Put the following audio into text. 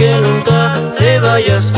que nunca te vayas.